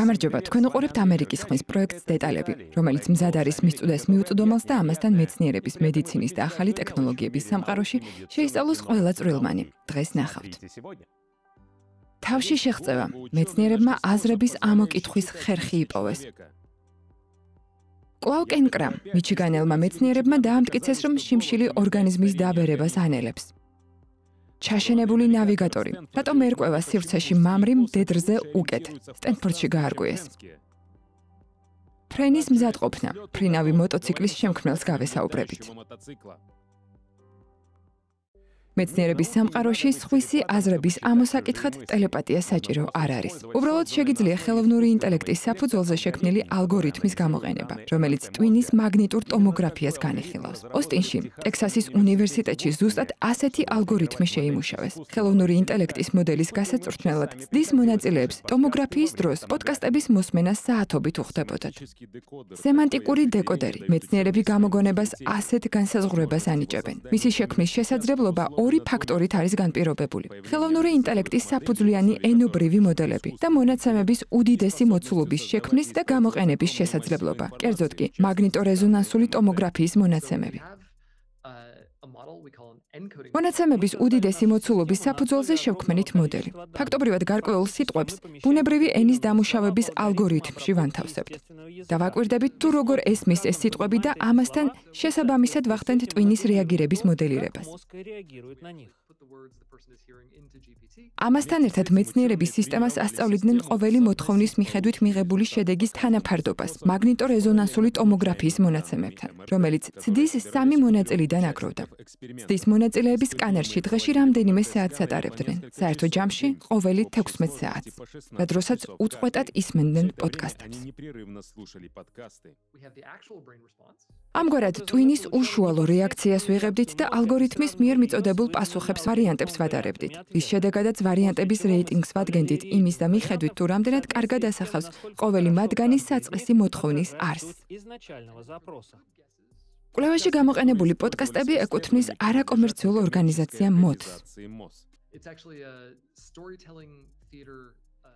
გამარჯობა, თქვენ უყურებთ ამერიკის ხმის პროექტს დეტალები, რომელიც მზად არის მის წუდეს მიუწვდომელს და ამასთან მეცნიერების, მედიცინის და ახალი ტექნოლოგიების სამყაროში შეისწავლოს ყველა წვრილმანი. დღეს ნახავთ. თავში შეღწევა. მეცნიერებმა აზრების ამოკითხვის ხერხი იპოვეს. კლაუ კენკრამ, მიჩიგანელმა მეცნიერებმა დაამტკიცეს, რომ შიმშილი ორგანიზმის დაბერებას ანელებს. ჩაშენებული ნავიგატორი. რატომ ერკვევა სივრცეში მამრი მდედრზე უკეთ? სტენფორდში გაარკვიეს. ფრენის მზადყოფნა. ფრინავი მოტოციკლის შემქმნელს გავესაუბრებით. მეცნიერების სამყაროში სხვისი აზრების ამოსაკითხად ტელეპათია საჭირო არ არის. უბრალოდ შეგიძლია ხელოვნური ინტელექტის საფუძველზე შექმნილი ალგორითმის გამოყენება, რომელიც ტვინის მაგნიტურ ტომოგრაფიას განიხილავს. ოსტინში, ტექსასის უნივერსიტეტში ზუსტად ასეთი ალგორითმი შეიმუშავეს. ხელოვნური ინტელექტის მოდელის გასაწვრთნელად ცდის მონაწილეებს ტომოგრაფიის დროს პოდკასტების მოსმენა საათობით უხდებოდათ. სემანტიკური დეკოდერი მეცნიერები გამოგონებას ასეთ განსაზღვრებას ანიჭებენ. მისი შექმნის შესაძლებლობა ორი ფაქტორით არის განპირობებული. ხელოვნური ინტელექტის საფუძვლიანი ენობრივი მოდელები და მონაცემების უდიდესი მოცულობის შექმნის და გამოყენების შესაძლებლობა. კერძოდ კი, მაგნიტორეზონანსული ტომოგრაფიის მონაცემები. მონაცემების უდიდესი მოცულობის საფუძველზე შევქმნით მოდელი. ფაქტობრივად გარკვეულ სიტყვებს ბუნებრივი ენის დამუშავების ალგორითმში ვანთავსებთ. და ვაკვირდებით თუ როგორ ესმის ეს სიტყვები და ამასთან შესაბამისად ვახდენთ ტვინის რეაგირების მოდელირებას. ამასთან ერთად მეცნიერების სისტემას ასწავლიდნენ ყოველი მოთხოვნის მიხედვით მიღებული შედეგის თანაფარდობას მაგნიტორეზონანსული ტომოგრაფიის მონაცემებთან, რომელიც ცდის სამი მონაწილიდან აგროვდა. ცდის მონაწილეები სკანერში დღეში რამდენიმე საათს ატარებდნენ, საერთო ჯამში ყოველი 16 საათს. და დროსაც უწყვეტად ისმენდნენ პოდკასტებს. ამგვარად, ტვინის უშუალო რეაქციას ვიღებდით და ალგორითმის მიერ მიწოდებულ პასუხებს ვარიანტებს ვადარებდით. რის შედეგადაც ვარიანტების რეიტინგს ვადგენდით იმის და მიხედვით თუ რამდენად კარგად ასახავს ყოველი მათგანის საწყისი მოთხოვნის არსს. კვლევაში გამოყენებული პოდკასტები ეკუთვნის არაკომერციულ ორგანიზაცია MOTS.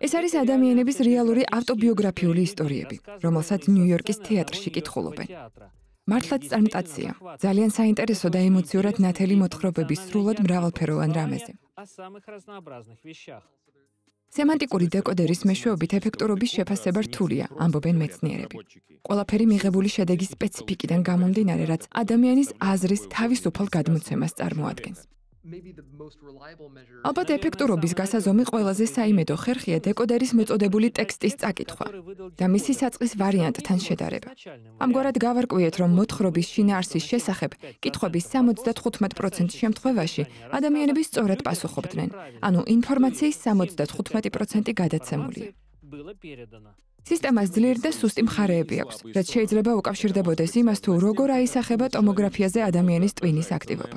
ეს არის ადამიანების რეალური ავტობიოგრაფიული ისტორიები, რომელსაც ნიუ-იორკის თეატრში კითხულობენ. მართლაც წარმტაცია. ძალიან საინტერესო და ემოციურად ნათელი მოთხრობების სრულად მრავალფეროვან რამეზე. სემანტიკური დეკოდერის მეშვეობით ეფექტურობის შეფასება რთულია, ამბობენ მეცნიერები. ყველაფერი მიღებული შედეგის სპეციფიკიდან გამომდინარე, რაც ადამიანის აზრის თავისუფალ გადმოცემას წარმოადგენს. ალბათ ეფექტურობის გასაზომი ყველაზე საიმედო ხერხია დეკოდერის მოწოდებული ტექსტის წაკითხვა და მისი საწყის ვარიანტთან შედარება. ამგვარად გავარკვიეთ, რომ მოთხრობის შინაარსის შესახებ კითხვების 75% შემთხვევაში ადამიანები სწორად პასუხობდნენ, ანუ ინფორმაციის 75% გადაცემულია. სისტემას ძლიერი და სუსტი მხარეები აქვს, რაც შეიძლება უკავშირდებოდეს იმას, თუ როგორ აისახება ტომოგრაფიაზე ადამიანის ტვინის აქტივობა.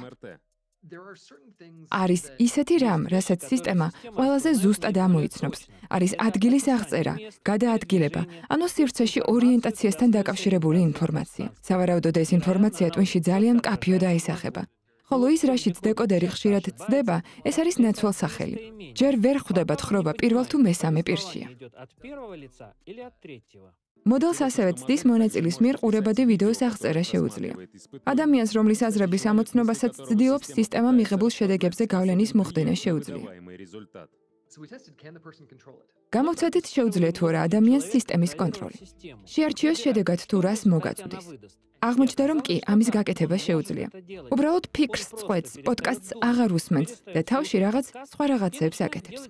არის ისეთი რამ, რასაც სისტემა ყველაზე ზუსტად ამოიცნობს. არის ადგილის აღწერა, გადაადგილება, ანუ სივრცეში ორიენტაციასთან დაკავშირებული ინფორმაცია. სავარაუდოდ ეს ინფორმაცია ტვინში ძალიან კაფიო დაისახება. ხოლო ის რაშიც დეკოდერი ხშირად ცდება, ეს არის ნაცვალსახელი. ჯერ ვერ ხვდება თხრობა პირველ თუ მესამე პირშია. მოდელს ასევე ცდის მონაწილის მიერ ყურებადი ვიდეოს აღწერა შეუძლია. ადამიანს, რომლის აზრების ამოცნობასაც ცდილობს სისტემა მიღებულ შედეგებზე გავლენის მოხდენა შეუძლია. გამოცადეთ შეუძლია თუ არა ადამიანს სისტემის კონტროლი. შეარჩიოს შედეგად თუ რას მოგაწვდის. აღმოჩნდა რომ კი, ამის გაკეთება შეუძლია. უბრალოდ ფიქრს წყვეტს, პოდკასტს აღარ უსმენს და თავში რაღაც სხვა რაღაცებს აკეთებს.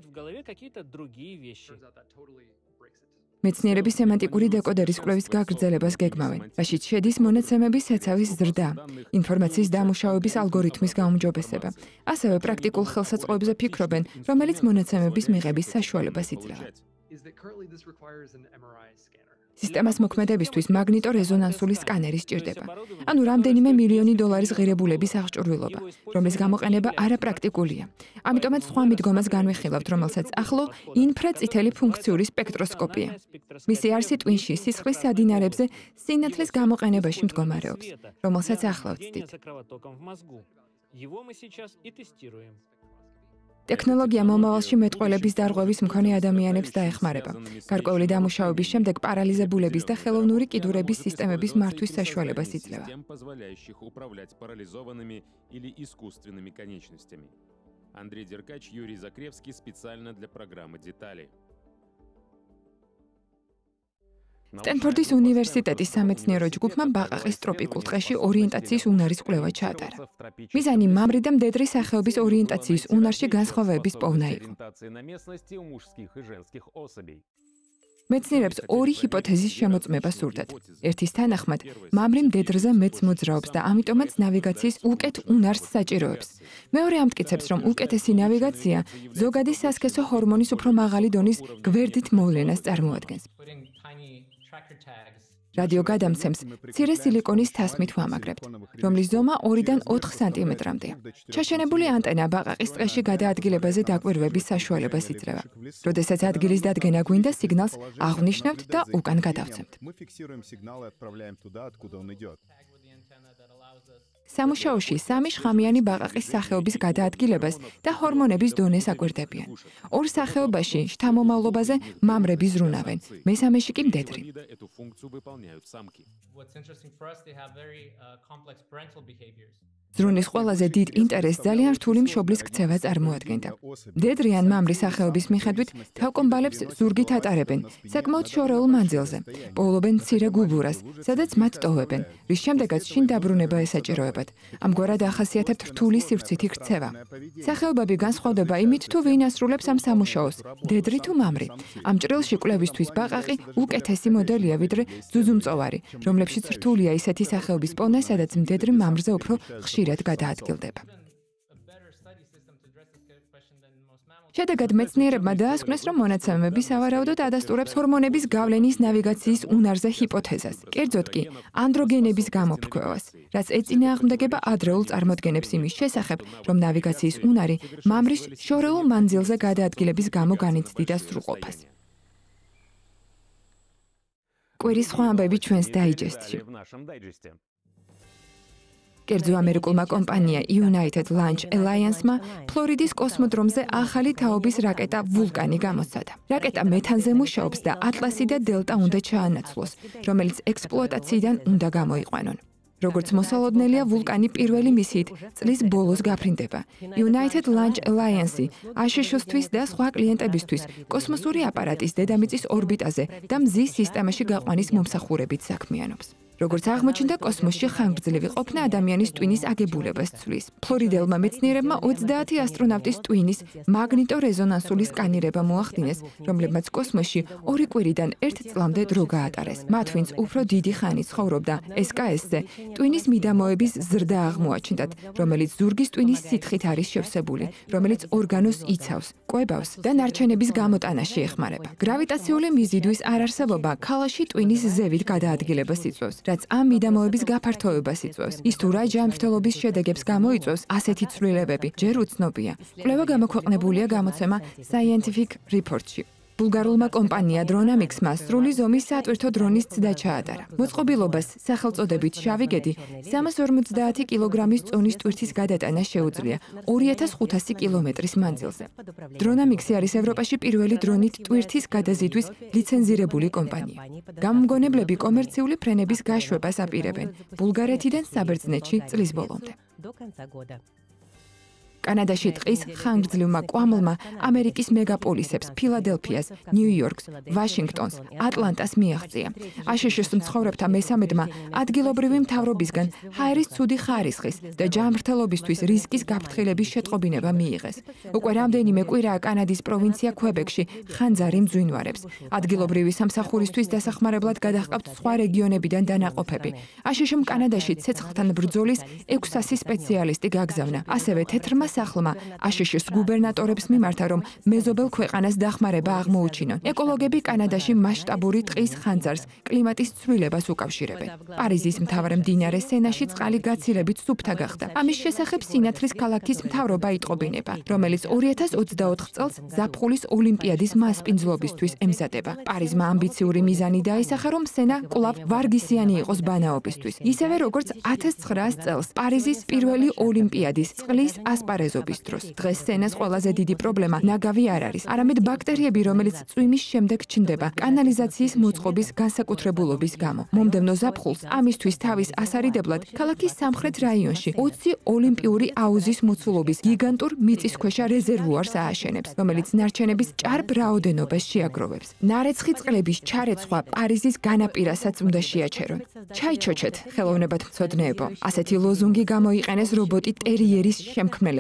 მეცნიერები სემანტიკური დეკოდერის კვლევის გაგრძელებას გეგმავენ, რაშიც შედის მონაცემების საცავის ზრდა, ინფორმაციის დამუშავების ალგორითმის გაუმჯობესება. ასევე პრაქტიკულ ხელსაწყოებზე ფიქრობენ, რომელიც მონაცემების მიღების საშუალებას იძლევა. სისტემას მოქმედებისთვის მაგნიტორეზონანსული სკანერი სჭირდება. ანუ რამდენიმე მილიონი დოლარის ღირებულების აღჭურვილობა, რომლის გამოყენება არაპრაქტიკულია. ამიტომაც სხვა მიდგომას განვიხილავთ, რომელსაც ახლო ინფრაწითელი ფუნქციური სპექტროსკოპია. მისი არსი ტვინში სისხლის სადინარებზე სინათლის გამოყენებაში მდგომარეობს, რომელსაც ახლა ვწდით. Его мы сейчас и тестируем. ტექნოლოგია მომავალში მეტყველების დარღვევის მქონე ადამიანებს დაეხმარება. გარკვეული დამუშავების შემდეგ პარალიზებულების და ხელოვნური კიდურების სისტემების მართვის საშუალებას იძლევა. Андрей Деркач, Юрий Закревский специально для программы Детали. სტენფორდის უნივერსიტეტის სამეცნიერო ჯგუფმა ბაყაყის ტროპიკულ ტყეში ორიენტაციის უნარის კვლევა ჩაატარა. მიზანი მამრი და მდედრი სახეობის ორიენტაციის უნარში განსხვავების პოვნა იყო. მეცნიერებს ორი ჰიპოთეზის შემოწმება სურდათ. ერთის თანახმად, მამრი მდედრზე მეც მოძრაობს და ამიტომაც ნავიგაციის უკეთ უნარს საჭიროებს. მეორე ამტკიცებს, რომ უკეთესი ნავიგაცია ზოგადი სასქესო ჰორმონის უფრო მაღალი დონის გვერდით მოვლენას წარმოადგენს. რადიო გადამცემს ცირე სილიკონის თასმით ვამაგრებთ, რომლის ზომა 2-დან 4 სანტიმეტრამდეა. ჩაშენებული ანტენა ბაყაყის ტყეში გადაადგილებაზე დაკვირვების საშუალებას იძლევა. როდესაც ადგილის დადგენა გვინდა, სიგნალს აღნიშნავთ და უკან გადავცემთ. სამუშაოში სამი შხამიანი ბაყაყის სახეობის გადაადგილებას და ჰორმონების დონეს აკვირდებიან. ორ სახეობაში შთამომავლობაზე მამრები ზრუნავენ, მესამეში კი მდედრი. ზრუნის ყველაზე დიდ ინტერესს ძალიან რთული მშობლის ქცევა წარმოადგენდა. დედრიან მამრის სახეობის მიხედვით თავკომბალებს ზურგით ატარებენ, საკმაოდ შორეულ მანძილზე. პოულობენ მცირე გუბურას, სადაც მათ ტოვებენ, რის შემდეგაც შინ დაბრუნება ესაჭიროებათ. ამგვარად ახასიათებთ რთული სივრცითი ქცევა. სახეობები განსხვავდება იმით, თუ ვინ ასრულებს ამ სამუშაოს, დედრი თუ მამრი. ამ ჭრილში კვლევისთვის ბაყაყი უკეთესი მოდელია ვიდრე ზუზუმწოვარი, რომლებშიც რთულია ისეთი სახეობის პოვნა, სადაც მდედრი მამრზე უფრო ხშირი ხშირად გადაადგილდება. შედეგად მეცნიერებმა დაასკვნეს, რომ მონაცემები სავარაუდოდ ადასტურებს ჰორმონების გავლენის ნავიგაციის უნარზე ჰიპოთეზას. კერძოდ კი, ანდროგენების გამოფრქვევას, რაც ეწინააღმდეგება ადრეულ წარმოდგენებს იმის შესახებ, რომ ნავიგაციის უნარი მამრის შორეულ მანძილზე გადაადგილების გამო განიცდიდა სრულყოფას. კვირის სხვა ამბები ჩვენს დაიჯესტში. კერძო ამერიკულმა კომპანია United Launch Alliance-მა ფლორიდის კოსმოდრომზე ახალი თაობის რაკეტა ვულკანი გამოსცადა. რაკეტა მეთანზე მუშაობს და ატლასი და დელტა უნდა ჩაანაცვლოს, რომელიც ექსპლუატაციიდან უნდა გამოიყვანონ. როგორც მოსალოდნელია ვულკანი პირველი მისიით წლის ბოლოს გაფრინდება. United Launch Alliance აშშ-თვის და სხვა კლიენტებისთვის კოსმოსური აპარატის დედამიწის ორბიტაზე და მზის სისტემაში გაყვანის მომსახურებით საქმიანობს. როგორც აღმოჩნდა, კოსმოსში ხანგრძლივი ყოფნა ადამიანის ტვინის აგებულებას ცვლის. ფლორიდელმა მეცნიერებმა 30 ასტრონავტის ტვინის მაგნიტორეზონანსული სკანირება მოახდინეს, რომლებმაც კოსმოსში ორი კვირიდან ერთ წლამდე დრო გაატარეს. მათ ვინც უფრო დიდი ხანი ცხოვრობდა SKS-ზე, ტვინის მიდამოების ზრდა აღმოაჩნდათ, რომელიც ზურგის ტვინის სითხით არის შევსებული, რომელიც ორგანოს იცავს, კვებავს და ნარჩენების გამოტანაში ეხმარება. გრავიტაციული მიზიდვის არარსებობა ქალაში ტვინის ზევით გადაადგილებას იწვევს. რაც ამ მიდამოების გაფართოებას იწვევს. ის თუ რა ჯანმრთელობის შედეგებს გამოიწვევს, ასეთი ცვლილებები ჯერ უცნობია. კვლევა გამოქვეყნებულია გამოცემა Scientific Reports-ში. ბულგარულმა კომპანია Dronamix-მა სრული ზომის სატვირთო დრონის ცდა ჩაატარა. მოწყობილობას სახელწოდებით შავი გედი 350 კილოგრამის წონის ტვირთის გადატანა შეუძლია 2500 კილომეტრის მანძილზე. Dronamix-ი არის ევროპაში პირველი დრონით ტვირთის გადაზიდვის ლიცენზირებული კომპანია. გამომგონებლები კომერციული ფრენების გაშვებას აპირებენ ბულგარეთიდან საბერძნეთში წლის ბოლომდე. до конца года. კანადაში ტყის ხანგრძლივმა კვამლმა ამერიკის მეგაპოლისებს ფილადელფიას, ნიუ-იორკს, ვაშინგტონს, ატლანტას მიაღწია. აშშ-ს მცხოვრებთა მესამედმა ადგილობრივი მთავრობისგან ჰაერის ცუდი ხარისხის და ჯანმრთელობისთვის რისკის გაფრთხილების შეტყობინება მიიღეს. უკვე რამდენიმე კვირაა კანადის პროვინცია კვებეკში ხანძარი მძვინვარებს. ადგილობრივი სამსახურისთვის დასახმარებლად გადაჰყავთ სხვა რეგიონებიდან დანაყოფები. აშშ-მ კანადაში ცეცხლთან ბრძოლის 600 სპეციალისტი გაგზავნა. ასევე თეთრმა სახლმა აშშ-ს გუბერნატორებს მიმართა, რომ მეზობელ ქვეყანას დახმარება აღმოუჩინონ. ეკოლოგები კანადაში მასშტაბური ტყის ხანძარს, კლიმატის ცვლილებას უკავშირებენ. პარიზის მთავარ მდინარე სენაში წყალი გაცილებით სუფთა გახდა. ამის შესახებ სინათლის ქალაქის მთავრობა იტყობინება, რომელიც 2024 წელს ზაფხულის ოლიმპიადის მასპინძლობისთვის ემზადება. პარიზმა ამბიციური მიზანი დაისახა, რომ სენა კვლავ ვარგისიანი იყოს ბანაობისთვის. ისევე როგორც 1900 წელს პარიზის პირველი ოლიმპიადის წყლის ასპარეზი ასპარეზობის დროს. დღეს სცენას ყველაზე დიდი პრობლემა ნაგავი არ არის, არამედ ბაქტერიები, რომელიც წვიმის შემდეგ ჩნდება კანალიზაციის მოწყობის განსაკუთრებულობის გამო. მომდევნო ზაფხულს ამისთვის თავის ასარიდებლად ქალაქის სამხრეთ რაიონში 20 ოლიმპიური აუზის მოცულობის გიგანტურ მიწისქვეშა რეზერვუარს ააშენებს, რომელიც ნარჩენების ჭარბ რაოდენობას შეაგროვებს. ნარეცხი წყლების ჩარეცხვა პარიზის განაპირასაც უნდა შეაჩერონ. ჩაიჩოჩეთ, ხელოვნებად მცოდნეებო. ასეთი ლოზუნგი გამოიყენეს რობოტი ტერიერის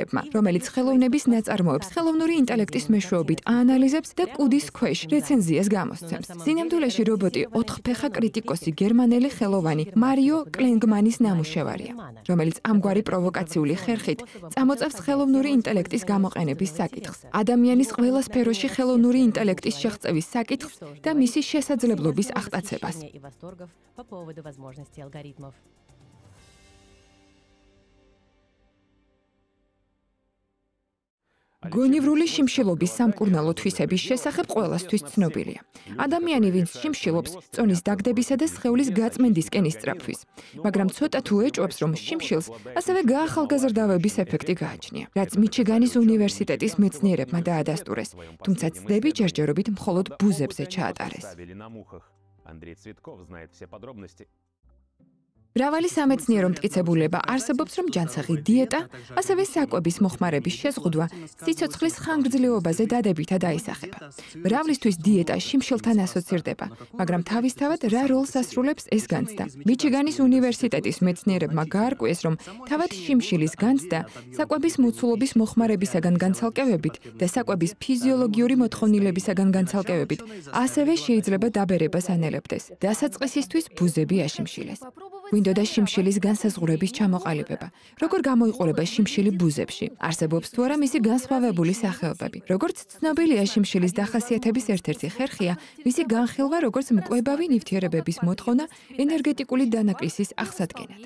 შემქმნელებმა, რომელიც ხელოვნების ნაწარმოებს ხელოვნური ინტელექტის მეშვეობით აანალიზებს და კუდის ქვეშ რეცენზიას გამოსცემს. სინამდვილეში რობოტი 4ფეხა კრიტიკოსი გერმანელი ხელოვანი მარიო კლენგმანის ნამუშევარია, რომელიც ამგვარი პროვოკაციული ხერხით წამოწევს ხელოვნური ინტელექტის გამოყენების საკითხს. ადამიანის ყველა სფეროში ხელოვნური ინტელექტის შეღწევის საკითხს და მისი შესაძლებლობის აღტაცებას. გონივრული შიმშილობის სამკურნალო თვისების შესახებ ყველასთვის ცნობილია. ადამიანი, ვინც შიმშილობს, წონის დაგდებისა და სხეულის გაწმენდისკენ ისწრაფვის. მაგრამ ცოტა თუ ეჭვობს, რომ შიმშილს ასევე გაახალგაზრდავების ეფექტი გააჩნია, რაც მიჩიგანის უნივერსიტეტის მეცნიერებმა დაადასტურეს, თუმცა ცდები ჯერჯერობით მხოლოდ ბუზებზე ჩაატარეს. Андрей Цветков знает все подробности. მრავალი სამეცნიერო მტკიცებულება არსებობს, რომ ჯანსაღი დიეტა, ასევე საკვების მოხმარების შეზღუდვა სიცოცხლის ხანგრძლივობაზე დადებითად აისახება. მრავლისთვის დიეტა შიმშილთან ასოცირდება, მაგრამ თავისთავად რა როლს ასრულებს ეს განცდა? მიჩიგანის უნივერსიტეტის მეცნიერებმა გაარკვიეს, რომ თავად შიმშილის განცდა საკვების მოცულობის მოხმარებისაგან განცალკევებით და საკვების ფიზიოლოგიური მოთხოვნილებისაგან განცალკევებით ასევე შეიძლება დაბერებას ანელებდეს. დასაწყისისთვის ბუზები აშიმშილეს. გვინდოდა შიმშილის განსაზღვრების ჩამოყალიბება. როგორ გამოიყურება შიმშილი ბუზებში? არსებობს თუ არა მისი განსხვავებული სახეობები? როგორც ცნობილია, შიმშილის დახასიათების ერთ-ერთი ხერხია მისი განხილვა როგორც მკვებავი ნივთიერებების მოთხოვნა ენერგეტიკული დანაკლისის აღსადგენად.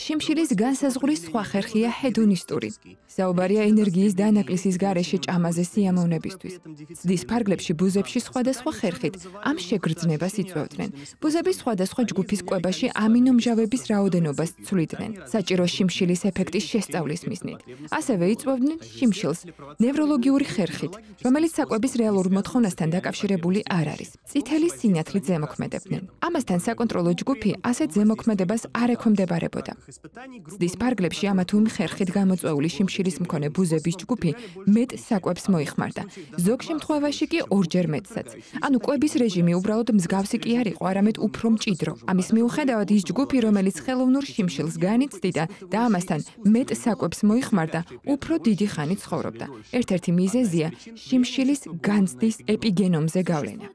შიმშილის განსაზღვრის სხვა ხერხია ჰედონისტური. საუბარია ენერგიის დანაკლისის გარეშე ჭამაზე სიამოვნებისთვის. ცდის ფარგლებში ბუზებში სხვადასხვა ხერხით ამ შეგრძნებას იწვევდნენ. ბუზების სხვადასხვა ჯგუფის კვებაში ამინომჟავების რაოდენობას ცვლიდნენ. საჭირო შიმშილის ეფექტის შესწავლის მიზნით. ასევე იწვევდნენ შიმშილს ნევროლოგიური ხერხით, რომელიც საკვების რეალურ მოთხოვნასთან დაკავშირებული არ არის. წითელი სინათლით ზემოქმედებდნენ. ამასთან საკონტროლო ჯგუფი ასეთ ზემოქმედებას არ ექვემდებარებოდა. ცდის ფარგლებში ამა თუ იმ ხერხით გამოწვეული შიმშილის მქონე ბუზების ჯგუფი მეტ საკვებს მოიხმარდა. ზოგ შემთხვევაში კი ორჯერ მეტსაც. ანუ კვების რეჟიმი უბრალოდ მსგავსი კი არ იყო, არამედ უფრო მჭიდრო. ამის მიუხედავად ის ჯგუფი, რომელიც ხელოვნურ შიმშილს განიცდიდა და ამასთან მეტ საკვებს მოიხმარდა, უფრო დიდი ხანი ცხოვრობდა. ერთ-ერთი მიზეზია შიმშილის განცდის ეპიგენომზე გავლენა.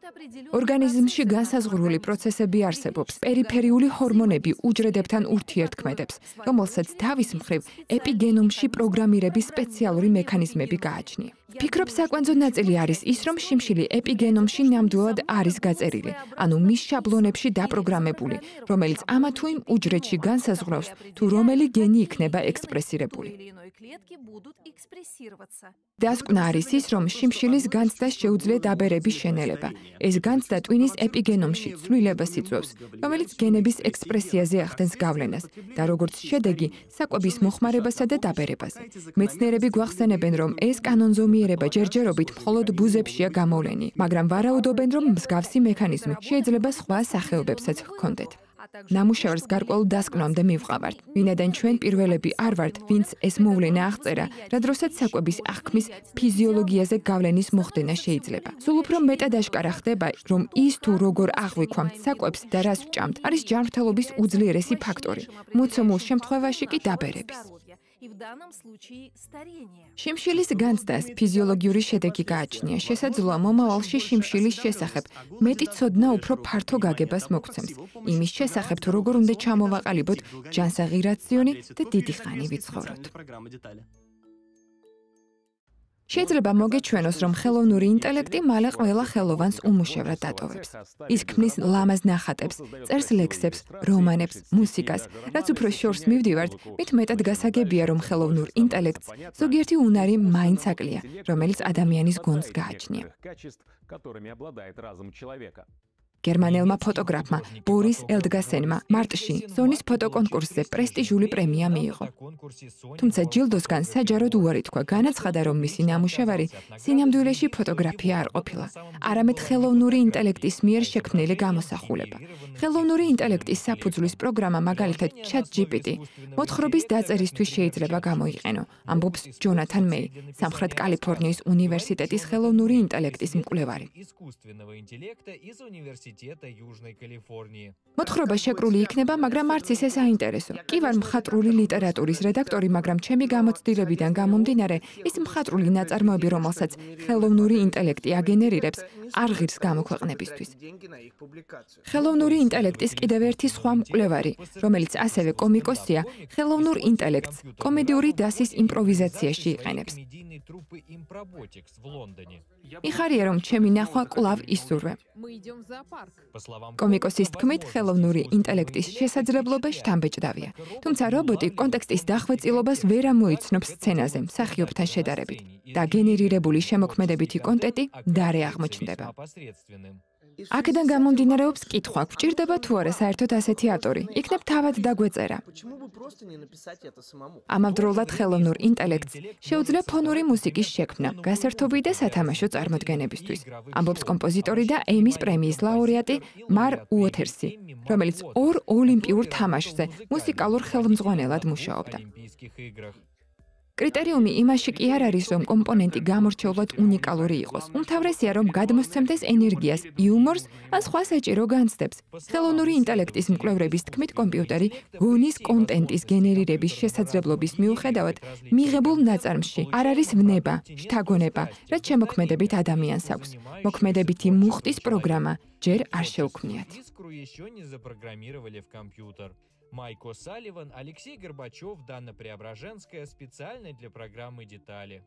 ორგანიზმში განსაზღვრული პროცესები არსებობს. პერიფერიული ჰორმონები უჯრედებთან ურთიერთქმედებს ფაქტორებს, რომელსაც თავის მხრივ ეპიგენომში პროგრამირების სპეციალური მექანიზმები გააჩნია. ფიქრობ საკვანძო ნაწილი არის ის, რომ შიმშილი ეპიგენომში ნამდვილად არის გაწერილი, ანუ მის შაბლონებში დაპროგრამებული, რომელიც ამა თუ იმ უჯრედში განსაზღვრავს, თუ რომელი გენი იქნება ექსპრესირებული. დასკვნა არის ის, რომ შიმშილის განცდა შეუძლია დაბერების შენელება. ეს განცდა ტვინის ეპიგენომში ცვლილებას იწვევს, რომელიც გენების ექსპრესიაზე ახდენს გავლენას და როგორც შედეგი, საკვების მოხმარებასა და დაბერებაზე. მეცნიერები გვახსენებენ, რომ ეს კანონზომიერება ჯერჯერობით მხოლოდ ბუზებშია გამოვლენი, მაგრამ ვარაუდობენ, რომ მსგავსი მექანიზმი შეიძლება სხვა სახეობებსაც ჰქონდეთ. ნამუშევარს გარკვეულ დასკვნამდე მივყავართ. ვინედან ჩვენ პირველები არ ვართ, ვინც ეს მოვლენა აღწერა, რა დროსაც საკვების აღქმის ფიზიოლოგიაზე გავლენის მოხდენა შეიძლება. სულ უფრო მეტად აშკარა ხდება, რომ ის თუ როგორ აღვიქვამთ საკვებს და რას ვჭამთ, არის ჯანმრთელობის უძლიერესი ფაქტორი. მოცემულ შემთხვევაში კი დაბერების. შიმშილის განცდას ფიზიოლოგიური შედეგი გააჩნია. შესაძლოა მომავალში შიმშილის შესახებ მეტი ცოდნა უფრო ფართო გაგებას მოგცემს. იმის შესახებ თუ როგორ უნდა ჩამოვაყალიბოთ ჯანსაღი რაციონი და დიდი ხანი ვიცხოვროთ. შეიძლება მოგეჩვენოს, რომ ხელოვნური ინტელექტი მალე ყველა ხელოვანს უმუშევრად დატოვებს. ის ქმნის ლამაზ ნახატებს, წერს ლექსებს, რომანებს, მუსიკას, რაც უფრო შორს მივდივართ, მით მეტად გასაგებია, რომ ხელოვნურ ინტელექტს ზოგიერთი უნარი მაინც აკლია, რომელიც ადამიანის გონს გააჩნია. გერმანელმა ფოტოგრაფმა ბორის ელდგასენმა მარტში ზონის ფოტოკონკურსზე პრესტიჟული პრემია მიიღო. თუმცა ჯილდოსგან საჯაროდ უარი თქვა, განაცხადა, რომ მისი ნამუშევარი სინამდვილეში ფოტოგრაფია არ ყოფილა, არამედ ხელოვნური ინტელექტის მიერ შექმნილი გამოსახულება. ხელოვნური ინტელექტის საფუძვლის პროგრამა მაგალითად ChatGPT მოთხრობის დაწერისთვის შეიძლება გამოიყენო, ამბობს ჯონათან მეი, სამხრეთ კალიფორნიის უნივერსიტეტის ხელოვნური ინტელექტის მკვლევარი. მოთხრობა შეკრული იქნება, მაგრამ არც ისე საინტერესო. კი ვარ მხატვრული ლიტერატურის რედაქტორი, მაგრამ ჩემი გამოცდილებიდან გამომდინარე, ის მხატვრული ნაწარმოები, რომელსაც ხელოვნური ინტელექტი აგენერირებს, არ ღირს გამოქვეყნებისთვის. ხელოვნური ინტელექტის კიდევ ერთი სხვა მკვლევარი, რომელიც ასევე კომიკოსია, ხელოვნურ ინტელექტს კომედიური დასის იმპროვიზაციაში იყენებს. იხარია რომ ჩემი ნახვა კლავ ისურვე. კომიკოსის თქმით, ხელოვნური ინტელექტის შესაძლებლობა შთამბეჭდავია. თუმცა რობოტი კონტექსტის დახვეწილობას ვერ ამოიცნობს სცენაზე, მსახიობთან შედარებით და გენერირებული შემოქმედებითი კონტენტი დარე აღმოჩნდება. აქედან გამომდინარეობს კითხვა, გვჭირდება თუ არა საერთოდ ასეთი ავტორი? იქნებ თავად დაგვეწერა. ამავდროულად ხელოვნურ ინტელექტს შეუძლია ფონური მუსიკის შექმნა, გასართობი და სათამაშო წარმოდგენებისთვის. ამბობს კომპოზიტორი და ემის პრემიის ლაურეატი მარ უოთერსი, რომელიც ორ ოლიმპიურ თამაშზე მუსიკალურ ხელმძღვანელად მუშაობდა. კრიტერიუმი იმაში კი არ არის, რომ კომპონენტი გამორჩეულად უნიკალური იყოს. უმთავრესია, რომ გადმოსცემდეს ენერგიას, იუმორს ან სხვა საჭირო განცდებს. ხელოვნური ინტელექტის მკვლევრების თქმით, კომპიუტერი გონის კონტენტის გენერირების შესაძლებლობის მიუხედავად, მიღებულ ნაწარმში არ არის ვნება, შთაგონება, რაც შემოქმედებით ადამიანს აქვს. მოქმედებითი მუხტის პროგრამა ჯერ არ შეუქმნიათ. Майко Салливан, Алексей Горбачев, Дана Преображенская специально для программы «Детали».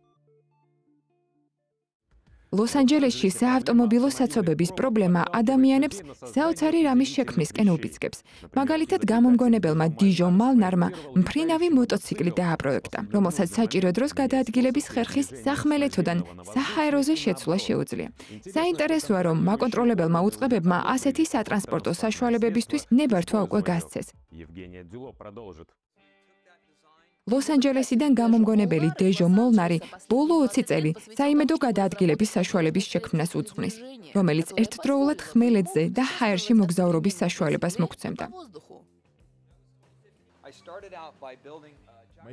ლოს-ანჯელესში საავტომობილო საცობების პრობლემა ადამიანებს საოცარი რამის შექმნისკენ უბიძგებს. მაგალითად, გამომგონებელმა დიჟო მალნარმა მფრინავი მოტოციკლი დააპროექტა, რომელსაც საჭირო დროს გადაადგილების ხერხის სახმელეთოდან საჰაეროზე შეცვლა შეუძლია. საინტერესოა, რომ მაკონტროლებელმა უწყებებმა ასეთი სატრანსპორტო საშუალებებისთვის ნებართვა უკვე გასცეს. евгения дзюло продолжит ლოს-ანჯელესიდან გამომგონებელი დეჟო მოლნარი ბოლო 20 წელი საიმედო გადაადგილების საშუალების შექმნას უძღვნის, რომელიც ერთდროულად ხმელეთზე და ჰაერში მოგზაურობის საშუალებას მოგცემდა.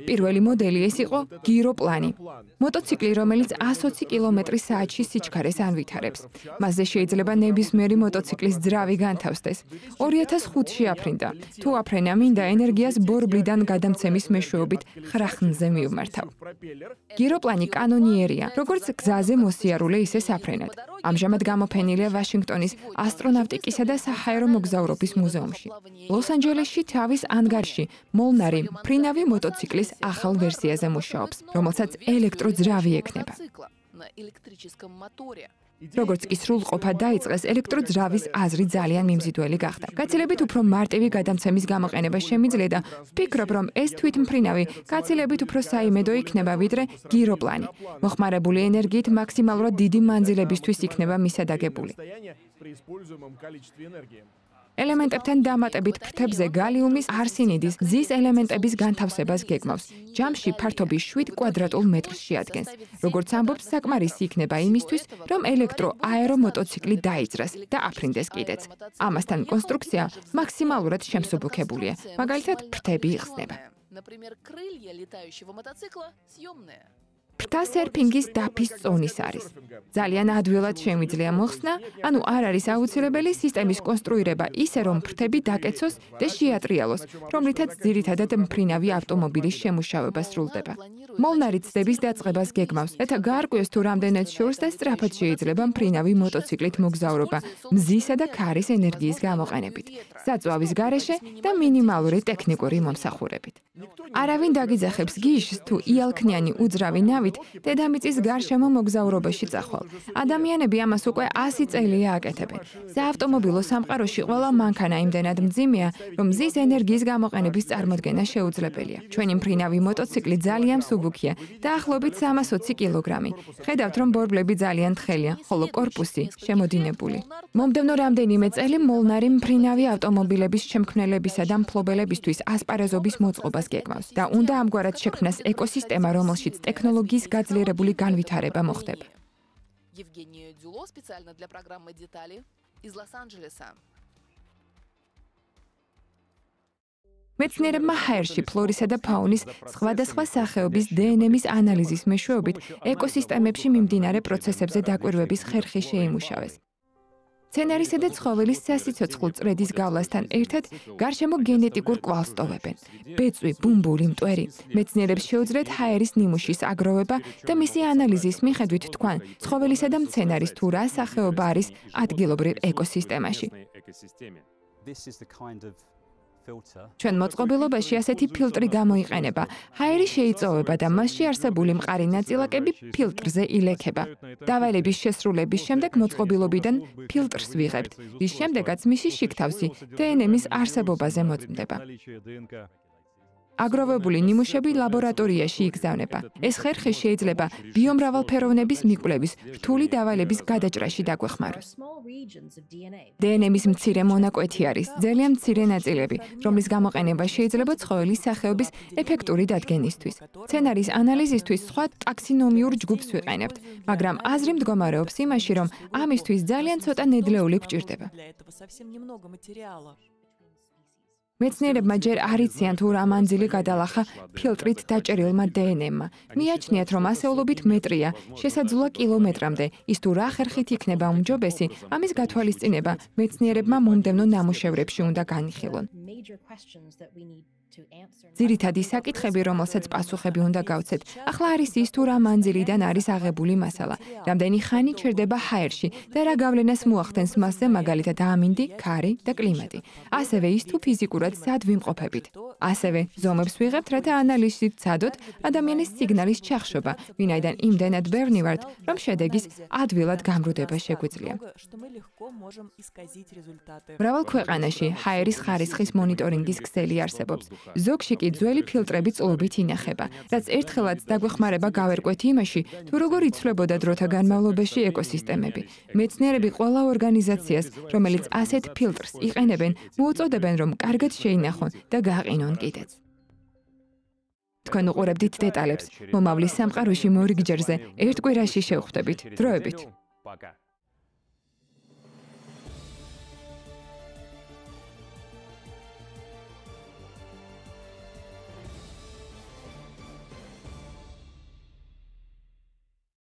პირველი მოდელი ეს იყო გიროპლანი. მოტოციკლი, რომელიც 120 კმ/სთ-ში სიჩქარეს ანვითარებს. მასზე შეიძლება ნებისმიერი მოტოციკლის ძრავი განთავსდეს. 2005-ში აფრინდა. თუ აფრენა მინდა ენერგიას ბორბლიდან გადამცემის მეშვეობით ხრახნზე მიუმართავ. გიროპლანი კანონიერია, როგორც გზაზე მოსიარულე ისე საფრენად. ამჟამად გამოფენილია ვაშინგტონის ასტრონავტიკისა და საჰაერო მოგზაურობის მუზეუმში. ლოს-ანჯელესში თავის ანგარში მოლნარი ფრინავი მოტოციკლის მოდელის ახალ ვერსიაზე მუშაობს, რომელსაც ელექტროძრავი ექნება. როგორც კი სრულყოფა დაიწყეს, ელექტროძრავის აზრი ძალიან მიმზიდველი გახდა. გაცილებით უფრო მარტივი გადამცემის გამოყენება შემიძლია და ვფიქრობ, რომ ეს თვითმფრინავი გაცილებით უფრო საიმედო იქნება, ვიდრე გიროპლანი. მოხმარებული ენერგიით მაქსიმალურად დიდი მანძილებისთვის იქნება მისადაგებული. ელემენტებთან დამატებით ფრთებზე გალიუმის არსინიდის ზის ელემენტების განთავსებას გეგმავს. ჯამში ფართობი 7 კვადრატულ მეტრს შეადგენს. როგორც ამბობს, საკმარისი იქნება იმისთვის, რომ ელექტრო აერომოტოციკლი დაიძრას და აფრინდეს კიდეც. ამასთან კონსტრუქცია მაქსიმალურად შემსუბუქებულია. მაგალითად, ფრთები იხსნება. Например, крылья летающего мотоцикла съемные. ფრთა სერფინგის დაფის ზონის არის. ძალიან ადვილად შემიძლია მოხსნა, ანუ არ არის აუცილებელი სისტემის კონსტრუირება ისე, რომ ფრთები დაკეცოს და შეატრიალოს, რომლითაც ძირითადად მფრინავი ავტომობილის შემუშავება სრულდება. მოლნარი ცდების დაწყებას გეგმავს, რათა გაარკვიოს თუ რამდენად შორს და სწრაფად შეიძლება მფრინავი მოტოციკლით მოგზაურობა მზისა და ქარის ენერგიის გამოყენებით, საწვავის გარეშე და მინიმალური ტექნიკური მომსახურებით. არავინ დაგიძახებს გიშს თუ იალქნიანი უძრავი დავით დედამიწის გარშემო მოგზაურობაში წახვალ. ადამიანები ამას უკვე 100 წელია აკეთებენ. საავტომობილო სამყაროში ყველა მანქანა იმდენად მძიმეა, რომ მზის ენერგიის გამოყენების წარმოქმნა შეუძლებელია. ჩვენი მფრინავი მოტოციკლი ძალიან მსუბუქია, დაახლოებით 320 კილოგრამი. ხედავთ, რომ ბორბლები ძალიან თხელია, ხოლო корпуსი შემოდინებული. მომდევნო რამდენიმე წელი მოლნარი მფრინავი ავტომობილების შემქმნელებისა და მფლობელებისთვის ასპარეზობის მოწყობას გეკმავს და უნდა ამგვარად შექმნას ეკოსისტემა, რომელშიც ტექნოლოგია ტექნოლოგიის გაძლიერებული განვითარება მოხდება. Евгений Дюло специально для программы Детали из Лос-Анджелеса. მეცნიერებმა ჰაერში ფლორისა და ფაუნის სხვადასხვა სახეობის დნმ-ის ანალიზის მეშვეობით ეკოსისტემებში მიმდინარე პროცესებზე დაკვირვების ხერხი შეიმუშავეს. სცენარისა და ცხოველის სასიცოცხლო წრედის გავლასთან ერთად გარშემო გენეტიკურ კვალს ტოვებენ. ბეწვი, ბუმბული, მტვერი. მეცნიერებს შეუძლიათ ჰაერის ნიმუშის აგროვება და მისი ანალიზის მიხედვით თქვან, ცხოველისა და მცენარის თუ რა სახეობა არის ადგილობრივ ეკოსისტემაში. This is the kind of ჩვენ მოწყობილობაში ასეთი ფილტრი გამოიყენება. ჰაერი შეიწოვება და მასში არსებული მყარი ნაწილაკები ფილტრზე ილექება. დავალების შესრულების შემდეგ მოწყობილობიდან ფილტრს ვიღებთ, რის შემდეგაც მისი შიგთავსი დნმ-ის არსებობაზე მოწმდება. აგროვებული ნიმუშები ლაბორატორიაში იგზავნება. ეს ხერხი შეიძლება ბიომრავალფეროვნების მიკვლევის რთული დავალების გადაჭრაში დაგვეხმაროს. დნმ-ის მცირე მონაკვეთი არის ძალიან მცირე ნაწილები, რომლის გამოყენება შეიძლება ცხოველის სახეობის ეფექტური დადგენისთვის. სცენარის ანალიზისთვის სხვა ტაქსინომიურ ჯგუფს ვიყენებთ, მაგრამ აზრი მდგომარეობს იმაში, რომ ამისთვის ძალიან ცოტა ნედლეული გვჭირდება. მეცნიერებმა ჯერ არ იციან თუ რა მანძილი გადალახა ფილტრით დაჭერილმა დნმ-მა. მიაჩნიათ, რომ ასეულობით მეტრია, შესაძლოა კილომეტრამდე. ის თუ რა ხერხით იქნება უმჯობესი, ამის გათვალისწინება მეცნიერებმა მომდევნო ნამუშევრებში უნდა განიხილონ. ძირითადი საკითხები, რომელსაც პასუხები უნდა გავცეთ, ახლა არის ის თუ რა მანძილიდან არის აღებული მასალა, რამდენი ხანი ჩერდება ჰაერში და რა გავლენას მოახდენს მასზე მაგალითად ამინდი, ქარი და კლიმატი. ასევე ის თუ ფიზიკურად სად ვიმყოფებით. ასევე ზომებს ვიღებთ, რათა ანალიზით ცადოთ ადამიანის სიგნალის ჩახშობა, ვინაიდან იმდენად ბევრი ვართ, რომ შედეგის ადვილად გამრუდება შეგვიძლია. მრავალ ქვეყანაში ჰაერის ხარისხის მონიტორინგის ქსელი არსებობს. ზოგში კი ძველი ფილტრები წლობით ინახება, რაც ერთხელაც დაგვეხმარება გავერკვეთ იმაში, თუ როგორ იცვლებოდა დროთა განმავლობაში ეკოსისტემები. მეცნიერები ყველა ორგანიზაციას, რომელიც ასეთ ფილტრს იყენებენ, მოუწოდებენ, რომ კარგად შეინახონ და გაყინონ კიდეც. თქვენ უყურებდით დეტალებს. მომავლის სამყაროში მორიგჯერზე ერთ კვირაში შევხვდებით დროებით.